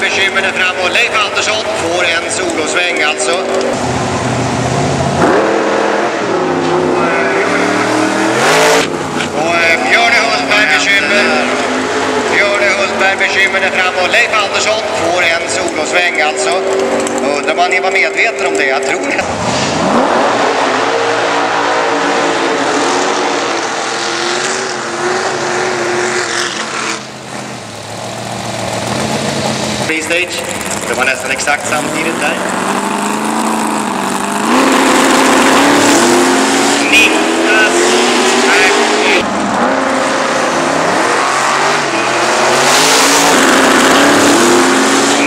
bekymren fram och Leif Andersson får en solosväng alltså. Och eh, Björne Hultberg bekymmer. Björne Hultberg bekymmer fram och Leif Andersson får en solosväng alltså. Undrar om han var medveten om det, jag tror det. Stage. Det var nästan exakt samtidigt där. Niklas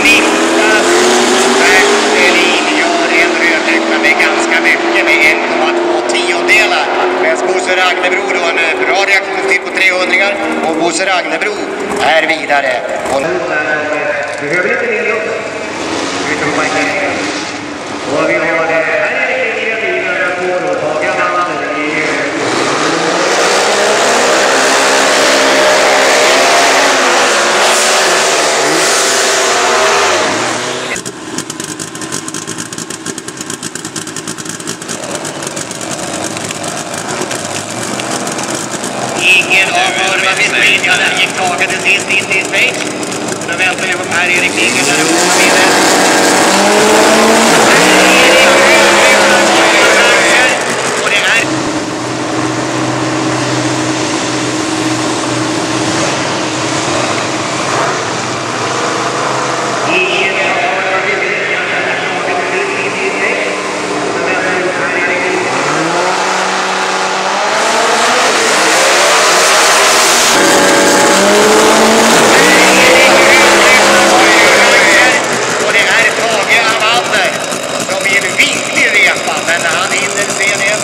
Niklas gör en med ganska mycket med 1,2 tiondelar. Medan Bosse Ragnebro då en eh, bra reaktionstid på 300 och Bosse Ragnebro är vidare. Och behöver inte mer luft. på man kan Och vi har det här är det bilen på då i Ingen avhörd vid spridningen. Gick taget till sist in i Schweiz. Nu väntar vi på Per-Erik Lindgren där uppe på bilden. Och det är... Ingen avhörd vid spridningen. Där gick Tage till sist in i Schweiz. Nu väntar vi på Per-Erik Lindgren. Och det är Tage Amander som i en viktig repa, men han hinner se det.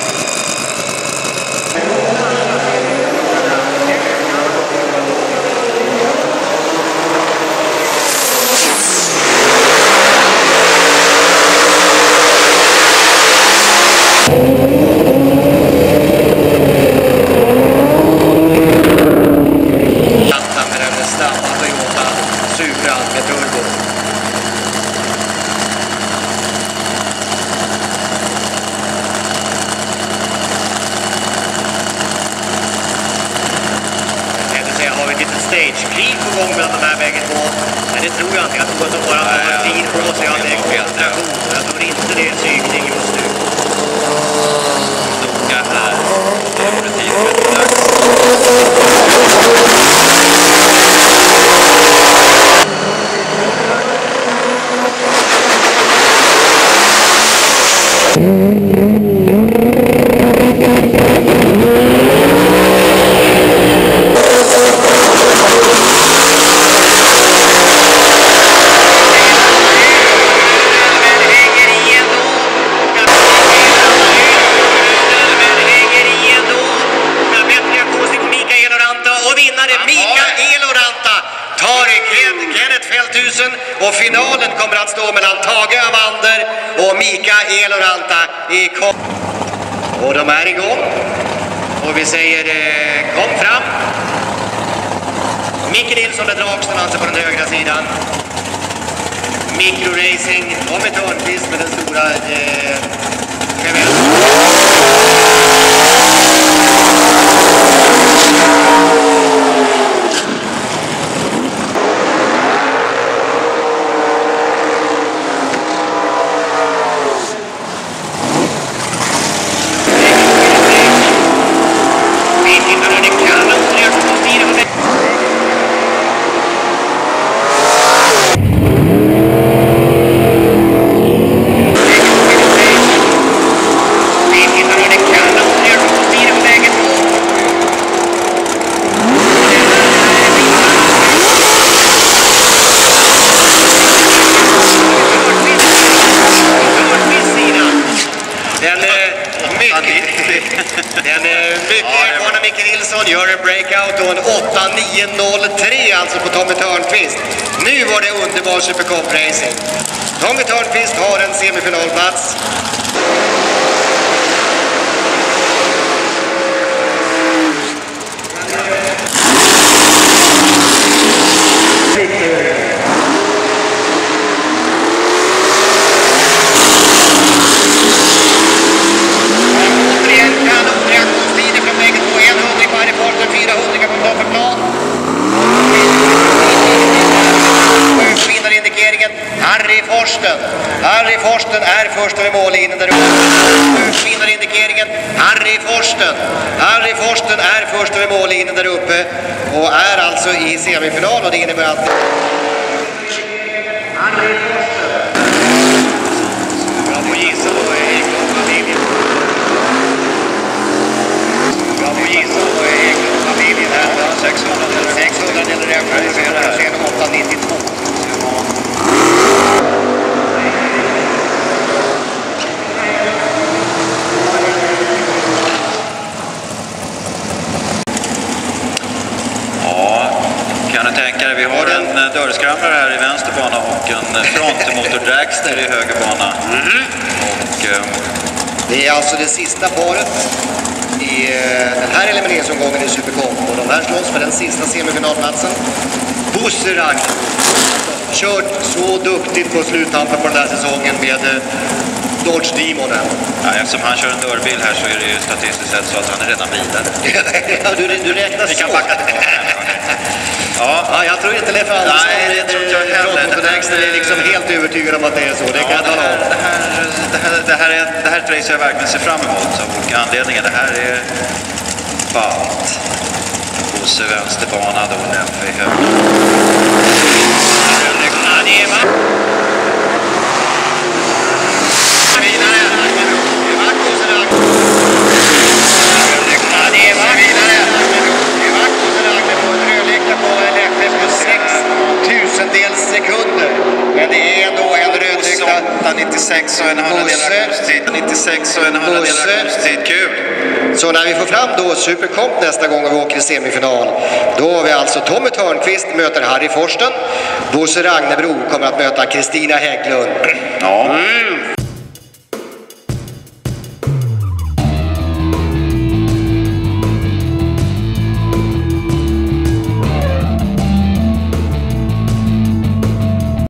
Plattan med den snabba Toyota Supran med turbo. Jag tänkte säga, har vi ett litet stagekrig på gång mellan de här bägge två? Men det tror jag inte. Jag tror att de bara har tid på sig att koncentration. Jag tror inte det är psykning just nu. Noga här. Och Eloranta i kom. Och de är igång. Och vi säger eh, kom fram. Micke Nilsson är Dragsten alltså på den högra sidan. Mikroracing, Tommy Törnqvist med den stora eh, Chevelle. Vi tittar hur det kan och reaktionstider på Vi tittar hur det kan och reaktionstider på vägen två. Den eh, mycket, den eh, mycket erfarna Micke Nilsson gör en breakout och en 8-9-0-3 alltså på Tommy Törnqvist. Nu var det underbar Supercomp racing. Tommy Törnqvist har en semifinalplats. Forsten. Harry Forsten är först över mållinjen där uppe. Utvinnarindikeringen Harry Forsten. Harry Forsten är först över mållinjen där uppe och är alltså i semifinal och det innebär att Harry Forsten. Jag får gissa då Eklund-familjen. Jag får gissa då Eklund-familjen här. 600 delar 600 delar reaktioner. Sen 892. Ja, kan du tänka dig, vi har en eh, dörrskramlare här i vänster bana och en eh, frontmotor dragster i höger bana. Och eh, Det är alltså det sista paret i eh, den här elimineringsomgången i Supercom. Och de här slåss för den sista semifinalplatsen. Bosse Ragn. Kört så duktigt på sluttampen på den här säsongen med eh, Dodge Demonen. ja, eftersom han kör en dörrbil här så är det ju statistiskt sett så att han är redan vidare. du, du räknar Vi kan så. backa tillbaka. Ja, Ja, jag tror inte Leif Andersson Nej, det tror inte jag heller. Frontmotorväxter är liksom helt övertygad om att det är så. Det kan jag det, tala här, om. det, här, det, här, det, här är, det här är ett race jag verkligen ser fram emot av olika anledningar. Det här är ballt. Bosse vänsterbana då, Leffe i höger. Ja, det är va? Vidare. Det vart Bosse Ragn. Ja, det är va? Vidare. Det vart Bosse Ragn på en rödlykta på Leffe på sex tusendels sekunder. Men det är ändå en rödlykta. 96 och en halv del Bosse. aktionstid. 96 och en halv del Bosse. aktionstid. Kul! Så när vi får fram då Supercomp nästa gång och vi åker i semifinal, då har vi alltså Tommy Törnqvist möter Harry Forsten. Bosse Ragnebro kommer att möta Kristina Hägglund. Ja. Mm,